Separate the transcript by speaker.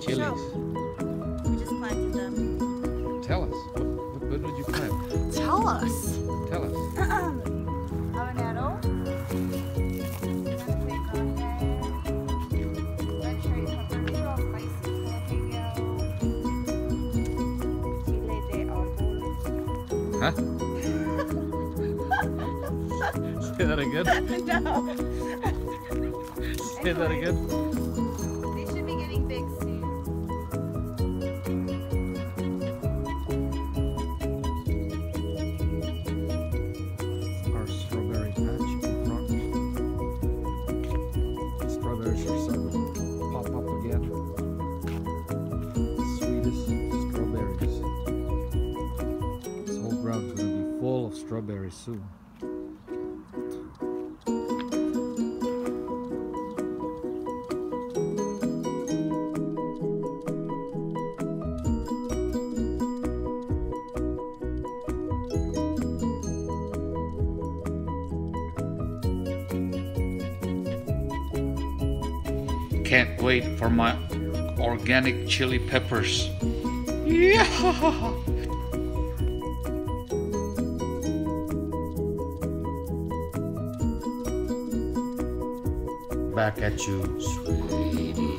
Speaker 1: chilies.
Speaker 2: We just planted them.
Speaker 1: Tell us. What, what, what did you plant?
Speaker 2: Tell us.
Speaker 1: Tell us.
Speaker 2: Habanero. Red cherry pepper, all spicy. Jalapeno. Chile de árbol.
Speaker 1: Huh? Say that again.
Speaker 2: no.
Speaker 1: Say that again. Ground's gonna be full of strawberries soon. Can't wait for my organic chili peppers. Yeah. back at you.